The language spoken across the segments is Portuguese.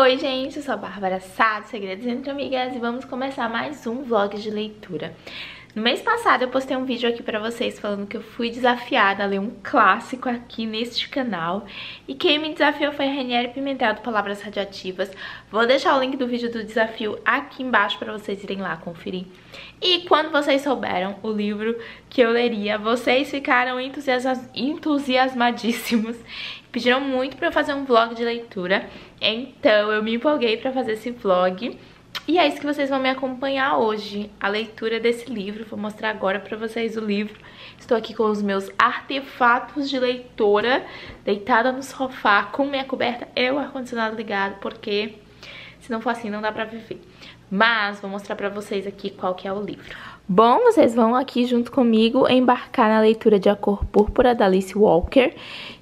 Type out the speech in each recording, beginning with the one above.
Oi gente, eu sou a Bárbara Sá, Segredos Entre Amigas e vamos começar mais um vlog de leitura. No mês passado eu postei um vídeo aqui pra vocês falando que eu fui desafiada a ler um clássico aqui neste canal e quem me desafiou foi a Reniere Pimentel do Palavras Radioativas. Vou deixar o link do vídeo do desafio aqui embaixo pra vocês irem lá conferir. E quando vocês souberam o livro que eu leria, vocês ficaram entusiasmadíssimos Pediram muito pra eu fazer um vlog de leitura, então eu me empolguei pra fazer esse vlog. E é isso que vocês vão me acompanhar hoje, a leitura desse livro. Vou mostrar agora pra vocês o livro. Estou aqui com os meus artefatos de leitora, deitada no sofá, com minha coberta e o ar-condicionado ligado, porque se não for assim não dá pra viver. Mas vou mostrar pra vocês aqui qual que é o livro. Bom, vocês vão aqui junto comigo embarcar na leitura de A Cor Púrpura da Alice Walker.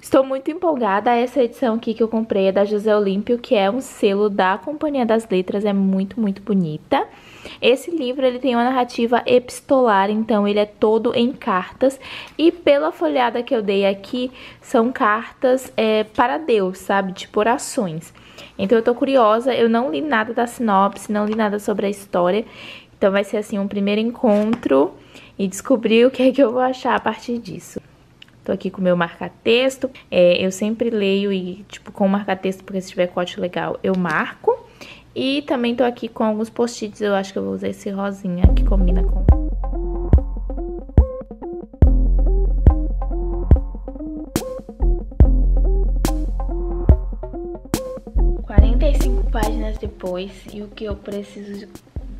Estou muito empolgada, essa edição aqui que eu comprei é da José Olímpio, que é um selo da Companhia das Letras, é muito, muito bonita. Esse livro ele tem uma narrativa epistolar, então ele é todo em cartas e pela folhada que eu dei aqui, são cartas é, para Deus, sabe? Tipo orações. Então eu tô curiosa, eu não li nada da sinopse, não li nada sobre a história, então vai ser assim um primeiro encontro e descobrir o que é que eu vou achar a partir disso. Tô aqui com o meu marca-texto. É, eu sempre leio e, tipo, com marca-texto, porque se tiver corte legal, eu marco. E também tô aqui com alguns post-its. Eu acho que eu vou usar esse rosinha, que combina com... Páginas depois, e o que eu preciso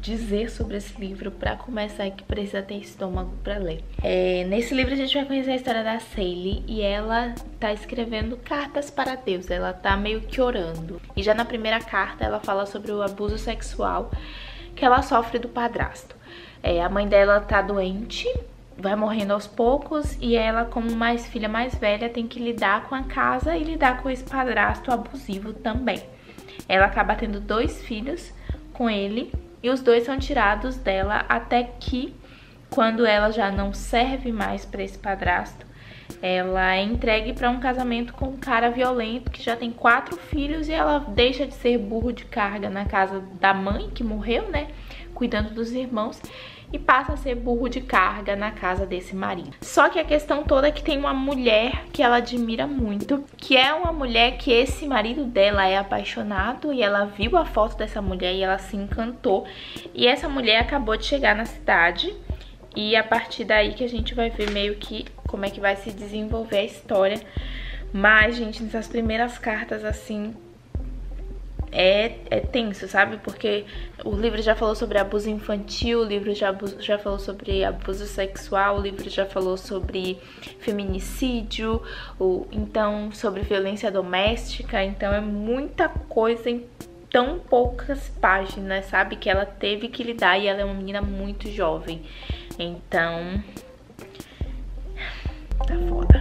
dizer sobre esse livro para começar que precisa ter estômago para ler. É, nesse livro a gente vai conhecer a história da Sally e ela tá escrevendo cartas para Deus, ela tá meio que orando. E já na primeira carta ela fala sobre o abuso sexual que ela sofre do padrasto. É, a mãe dela tá doente, vai morrendo aos poucos e ela, como mais filha mais velha, tem que lidar com a casa e lidar com esse padrasto abusivo também. Ela acaba tendo dois filhos com ele e os dois são tirados dela até que, quando ela já não serve mais para esse padrasto, ela é entregue para um casamento com um cara violento que já tem quatro filhos e ela deixa de ser burro de carga na casa da mãe que morreu, né? Cuidando dos irmãos e passa a ser burro de carga na casa desse marido. Só que a questão toda é que tem uma mulher que ela admira muito, que é uma mulher que esse marido dela é apaixonado e ela viu a foto dessa mulher e ela se encantou. E essa mulher acabou de chegar na cidade e a partir daí que a gente vai ver meio que como é que vai se desenvolver a história. Mas, gente, nessas primeiras cartas, assim, é, é tenso, sabe? Porque o livro já falou sobre abuso infantil, o livro já, já falou sobre abuso sexual, o livro já falou sobre feminicídio, o, então sobre violência doméstica, então é muita coisa em tão poucas páginas, sabe? Que ela teve que lidar e ela é uma menina muito jovem. Então. Tá foda.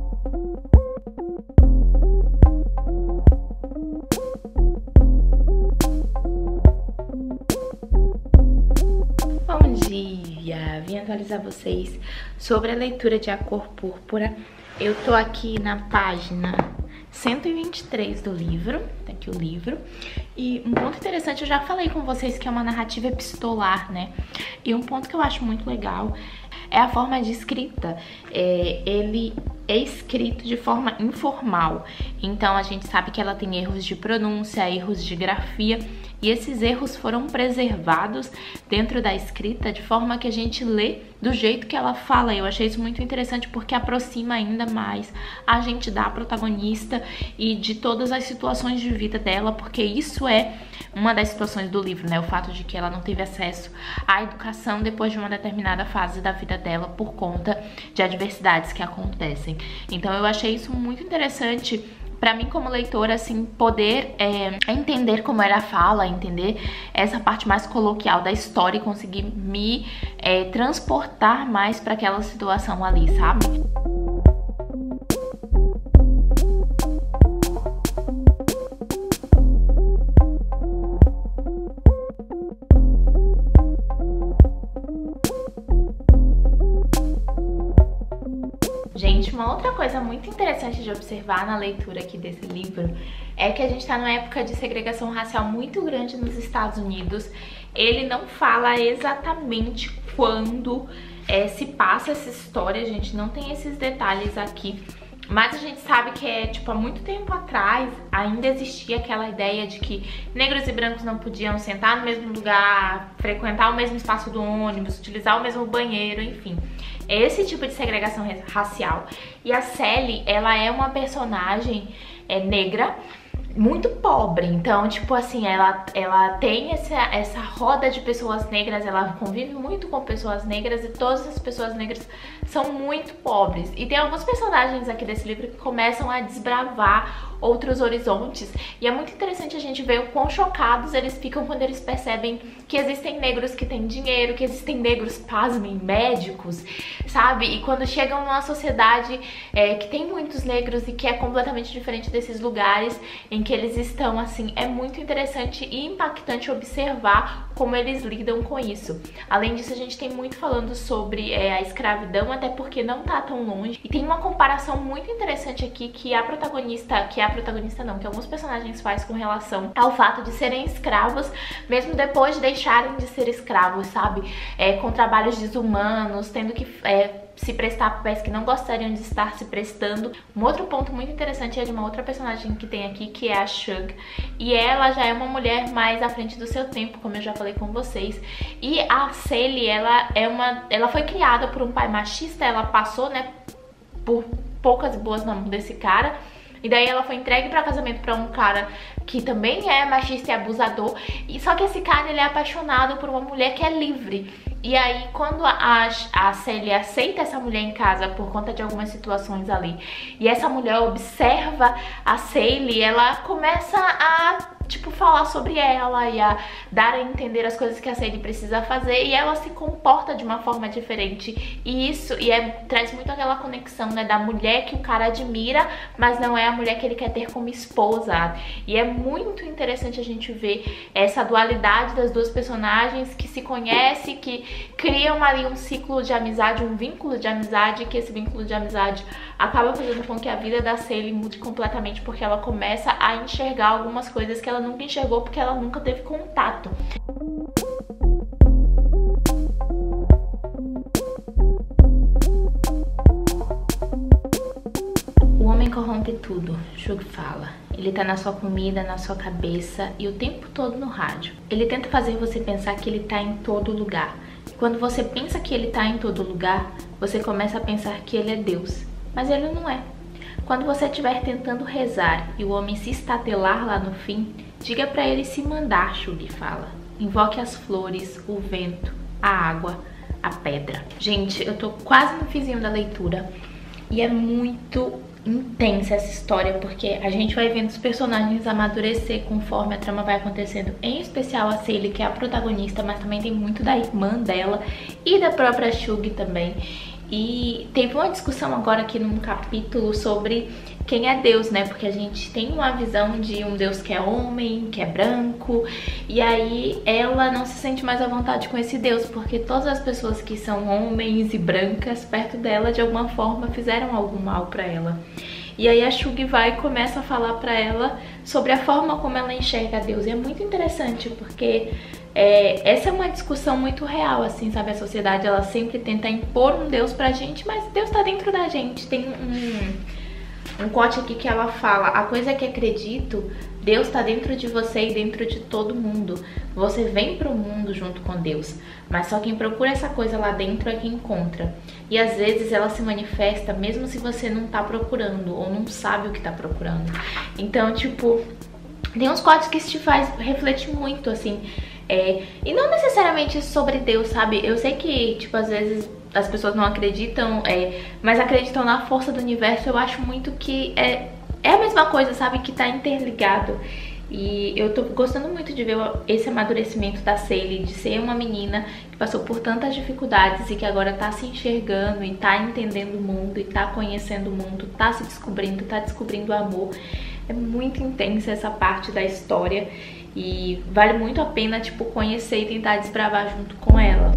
Atualizar vocês sobre a leitura de A Cor Púrpura. Eu tô aqui na página 123 do livro, tá aqui o livro. E um ponto interessante, eu já falei com vocês que é uma narrativa epistolar, né? E um ponto que eu acho muito legal é a forma de escrita. É, ele é escrito de forma informal, então a gente sabe que ela tem erros de pronúncia, erros de grafia, e esses erros foram preservados dentro da escrita de forma que a gente lê do jeito que ela fala. Eu achei isso muito interessante porque aproxima ainda mais a gente da protagonista e de todas as situações de vida dela, porque isso é uma das situações do livro, né? O fato de que ela não teve acesso à educação depois de uma determinada fase da vida dela por conta de adversidades que acontecem. Então eu achei isso muito interessante para mim como leitora, assim, poder é, entender como ela fala, entender essa parte mais coloquial da história e conseguir me é, transportar mais para aquela situação ali, sabe? Muito interessante de observar na leitura aqui desse livro é que a gente está numa época de segregação racial muito grande nos Estados Unidos. Ele não fala exatamente quando é, se passa essa história, a gente não tem esses detalhes aqui. Mas a gente sabe que é, tipo, há muito tempo atrás ainda existia aquela ideia de que negros e brancos não podiam sentar no mesmo lugar, frequentar o mesmo espaço do ônibus, utilizar o mesmo banheiro, enfim. Esse tipo de segregação racial. E a Sally, ela é uma personagem é, negra, muito pobre. Então, tipo assim, ela, ela tem essa, essa roda de pessoas negras, ela convive muito com pessoas negras e todas as pessoas negras são muito pobres. E tem alguns personagens aqui desse livro que começam a desbravar outros horizontes. E é muito interessante a gente ver o quão chocados eles ficam quando eles percebem que existem negros que têm dinheiro, que existem negros, pasmem, médicos, sabe? E quando chegam numa sociedade é, que tem muitos negros e que é completamente diferente desses lugares em que eles estão, assim, é muito interessante e impactante observar como eles lidam com isso. Além disso, a gente tem muito falando sobre é, a escravidão, até porque não tá tão longe. E tem uma comparação muito interessante aqui que a protagonista, que a protagonista não, que alguns personagens faz com relação ao fato de serem escravos, mesmo depois de deixarem de ser escravos, sabe? É, com trabalhos desumanos, tendo que é, se prestar papéis que não gostariam de estar se prestando. Um outro ponto muito interessante é de uma outra personagem que tem aqui, que é a Shug. E ela já é uma mulher mais à frente do seu tempo, como eu já falei com vocês. E a Sally, ela é uma, ela foi criada por um pai machista, ela passou, né, por poucas boas na mão desse cara. E daí ela foi entregue para casamento para um cara que também é machista e abusador. E só que esse cara ele é apaixonado por uma mulher que é livre. E aí, quando a, a Sally aceita essa mulher em casa por conta de algumas situações ali, e essa mulher observa a Sally, ela começa a tipo, falar sobre ela e a dar a entender as coisas que a Sadie precisa fazer e ela se comporta de uma forma diferente. E isso e é, traz muito aquela conexão, né, da mulher que o cara admira, mas não é a mulher que ele quer ter como esposa. E é muito interessante a gente ver essa dualidade das duas personagens que se conhecem, que criam ali um ciclo de amizade, um vínculo de amizade, que esse vínculo de amizade acaba fazendo com que a vida da Sally mude completamente porque ela começa a enxergar algumas coisas que ela nunca enxergou porque ela nunca teve contato. O homem corrompe tudo, Shug fala. Ele tá na sua comida, na sua cabeça e o tempo todo no rádio. Ele tenta fazer você pensar que ele tá em todo lugar. Quando você pensa que ele tá em todo lugar, você começa a pensar que ele é Deus mas ele não é. Quando você estiver tentando rezar e o homem se estatelar lá no fim, diga para ele se mandar, Shug fala. Invoque as flores, o vento, a água, a pedra. Gente, eu tô quase no fizinho da leitura e é muito intensa essa história, porque a gente vai vendo os personagens amadurecer conforme a trama vai acontecendo, em especial a Sally, que é a protagonista, mas também tem muito da irmã dela e da própria Shug também. E teve uma discussão agora aqui num capítulo sobre quem é Deus, né? Porque a gente tem uma visão de um Deus que é homem, que é branco, e aí ela não se sente mais à vontade com esse Deus, porque todas as pessoas que são homens e brancas perto dela de alguma forma fizeram algum mal para ela. E aí a Shug vai e começa a falar para ela sobre a forma como ela enxerga Deus. E é muito interessante porque é, essa é uma discussão muito real, assim, sabe? A sociedade ela sempre tenta impor um Deus pra gente, mas Deus tá dentro da gente. Tem um, um corte aqui que ela fala: a coisa que acredito, Deus tá dentro de você e dentro de todo mundo. Você vem pro mundo junto com Deus, mas só quem procura essa coisa lá dentro é quem encontra. E às vezes ela se manifesta mesmo se você não tá procurando ou não sabe o que tá procurando. Então, tipo, tem uns cortes que te faz refletir muito, assim. É, e não necessariamente sobre Deus, sabe? Eu sei que, tipo, às vezes as pessoas não acreditam, é, mas acreditam na força do universo. Eu acho muito que é, é a mesma coisa, sabe? Que tá interligado. E eu tô gostando muito de ver esse amadurecimento da Sally, de ser uma menina que passou por tantas dificuldades e que agora tá se enxergando e tá entendendo o mundo e tá conhecendo o mundo, tá se descobrindo, tá descobrindo o amor. É muito intensa essa parte da história e vale muito a pena, tipo, conhecer e tentar desbravar junto com ela.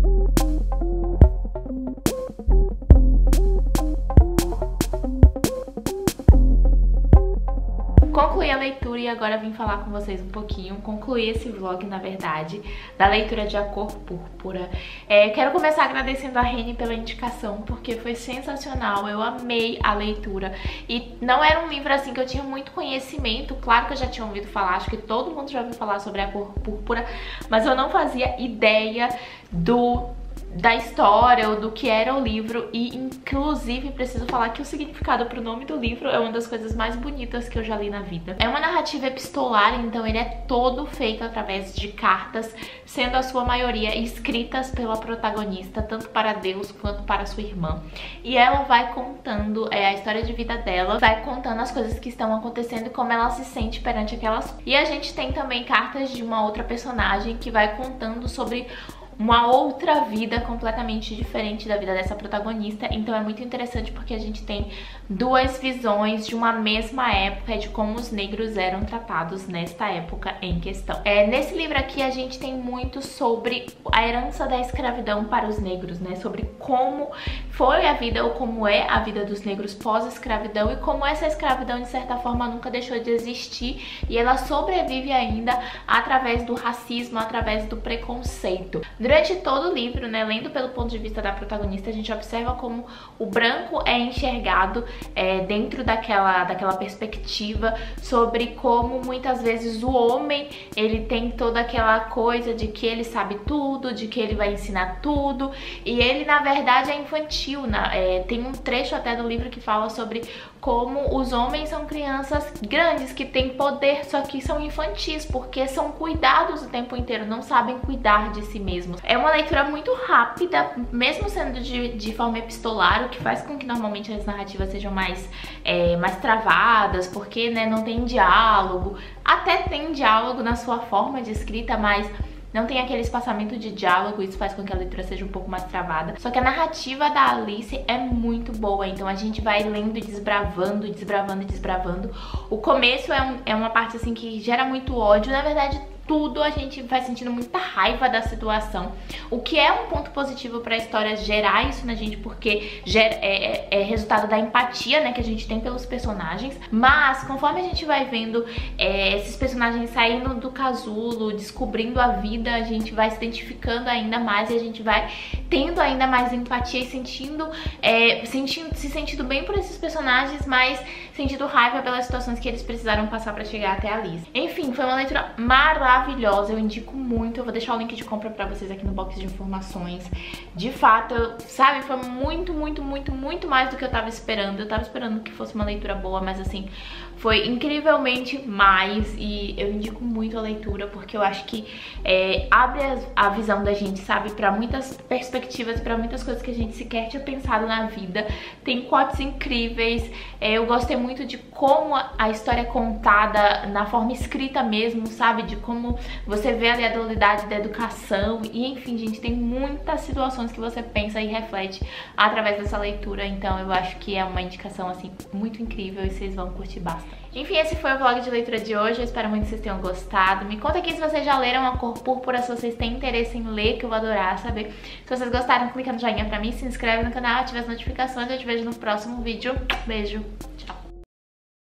E agora vim falar com vocês um pouquinho, concluí esse vlog, na verdade, da leitura de A Cor Púrpura. É, quero começar agradecendo a Reni pela indicação, porque foi sensacional, eu amei a leitura. E não era um livro assim que eu tinha muito conhecimento, claro que eu já tinha ouvido falar, acho que todo mundo já ouviu falar sobre A Cor Púrpura, mas eu não fazia ideia do da história ou do que era o livro e inclusive preciso falar que o significado para o nome do livro é uma das coisas mais bonitas que eu já li na vida. É uma narrativa epistolar, então ele é todo feito através de cartas, sendo a sua maioria escritas pela protagonista, tanto para Deus quanto para sua irmã. E ela vai contando é, a história de vida dela, vai contando as coisas que estão acontecendo e como ela se sente perante aquelas. E a gente tem também cartas de uma outra personagem que vai contando sobre uma outra vida completamente diferente da vida dessa protagonista. Então é muito interessante porque a gente tem duas visões de uma mesma época de como os negros eram tratados nesta época em questão. É, nesse livro aqui a gente tem muito sobre a herança da escravidão para os negros, né? Sobre como foi a vida ou como é a vida dos negros pós-escravidão e como essa escravidão de certa forma nunca deixou de existir e ela sobrevive ainda através do racismo, através do preconceito. Durante todo o livro, né, lendo pelo ponto de vista da protagonista, a gente observa como o branco é enxergado é, dentro daquela, daquela perspectiva sobre como muitas vezes o homem ele tem toda aquela coisa de que ele sabe tudo, de que ele vai ensinar tudo e ele na verdade é infantil. Né? É, tem um trecho até do livro que fala sobre como os homens são crianças grandes que têm poder, só que são infantis porque são cuidados o tempo inteiro, não sabem cuidar de si mesmos. É uma leitura muito rápida, mesmo sendo de, de forma epistolar, o que faz com que normalmente as narrativas sejam mais, é, mais travadas, porque né, não tem diálogo. Até tem diálogo na sua forma de escrita, mas não tem aquele espaçamento de diálogo, isso faz com que a leitura seja um pouco mais travada. Só que a narrativa da Alice é muito boa, então a gente vai lendo e desbravando, desbravando e desbravando. O começo é, um, é uma parte assim que gera muito ódio, na verdade tudo a gente vai sentindo muita raiva da situação, o que é um ponto positivo para a história gerar isso na gente, porque gera, é, é, é, resultado da empatia né, que a gente tem pelos personagens, mas conforme a gente vai vendo é, esses personagens saindo do casulo, descobrindo a vida, a gente vai se identificando ainda mais e a gente vai tendo ainda mais empatia e sentindo, é, sentindo se sentindo bem por esses personagens, mas sentindo raiva pelas situações que eles precisaram passar para chegar até a Liz. Enfim, foi uma leitura maravilhosa eu indico muito. Eu vou deixar o link de compra pra vocês aqui no box de informações. De fato, sabe, foi muito, muito, muito, muito mais do que eu tava esperando. Eu tava esperando que fosse uma leitura boa, mas assim, foi incrivelmente mais e eu indico muito a leitura porque eu acho que é, abre a, a, visão da gente, sabe, para muitas perspectivas, para muitas coisas que a gente sequer tinha pensado na vida. Tem quotes incríveis, é, eu gostei muito de como a história é contada na forma escrita mesmo, sabe, de como você vê ali a dualidade da educação e enfim, gente, tem muitas situações que você pensa e reflete através dessa leitura, então eu acho que é uma indicação assim muito incrível e vocês vão curtir bastante. Enfim, esse foi o vlog de leitura de hoje, eu espero muito que vocês tenham gostado. Me conta aqui se vocês já leram A Cor Púrpura, se vocês têm interesse em ler, que eu vou adorar saber. Se vocês gostaram, clica no joinha pra mim, se inscreve no canal, ativa as notificações, eu te vejo no próximo vídeo. Beijo!